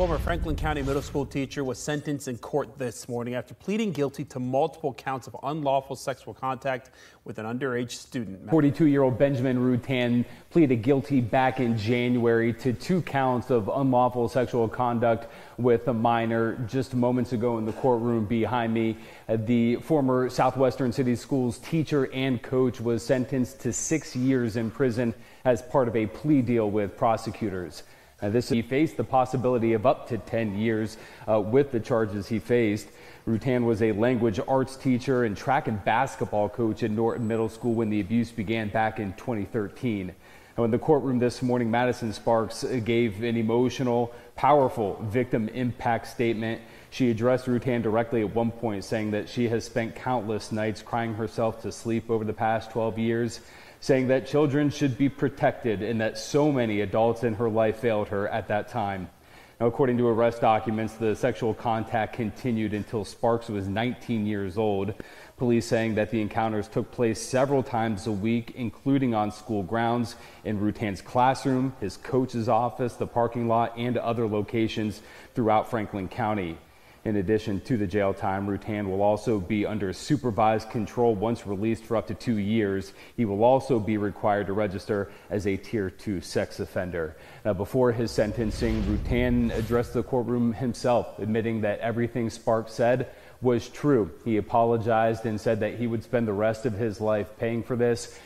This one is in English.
Former Franklin County Middle School teacher was sentenced in court this morning after pleading guilty to multiple counts of unlawful sexual contact with an underage student. 42 year old Benjamin Rutan pleaded guilty back in January to two counts of unlawful sexual conduct with a minor. Just moments ago in the courtroom behind me, the former Southwestern City Schools teacher and coach was sentenced to six years in prison as part of a plea deal with prosecutors. Uh, this he faced the possibility of up to 10 years uh, with the charges he faced. Rutan was a language arts teacher and track and basketball coach at Norton Middle School when the abuse began back in 2013. Now, in the courtroom this morning, Madison Sparks gave an emotional, powerful victim impact statement. She addressed Rutan directly at one point, saying that she has spent countless nights crying herself to sleep over the past 12 years saying that children should be protected and that so many adults in her life failed her at that time. Now, according to arrest documents, the sexual contact continued until Sparks was 19 years old. Police saying that the encounters took place several times a week, including on school grounds, in Rutan's classroom, his coach's office, the parking lot, and other locations throughout Franklin County. In addition to the jail time, Rutan will also be under supervised control once released for up to two years. He will also be required to register as a Tier 2 sex offender. Now, before his sentencing, Rutan addressed the courtroom himself, admitting that everything Sparks said was true. He apologized and said that he would spend the rest of his life paying for this